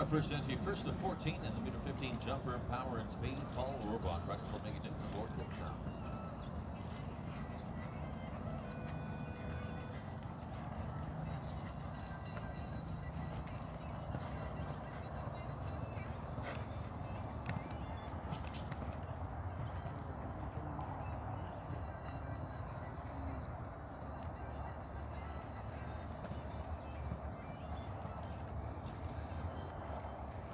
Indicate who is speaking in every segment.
Speaker 1: Our first entry, first of 14 in the meter 15 jumper, power and speed. Paul Rohrbach, right for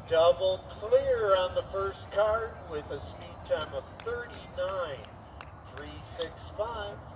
Speaker 2: Double clear on the first card with a speed time of 39.365.